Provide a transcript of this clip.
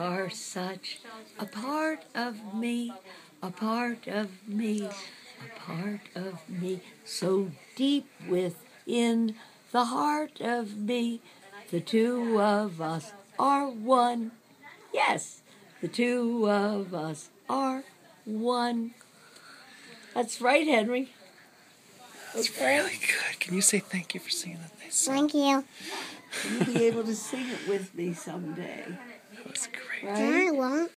are such a part of me, a part of me, a part of me, so deep within the heart of me. The two of us are one. Yes, the two of us are one. That's right, Henry. That's really good. Can you say thank you for singing that nice song? Thank you. You'll be able to sing it with me someday. 人爱王。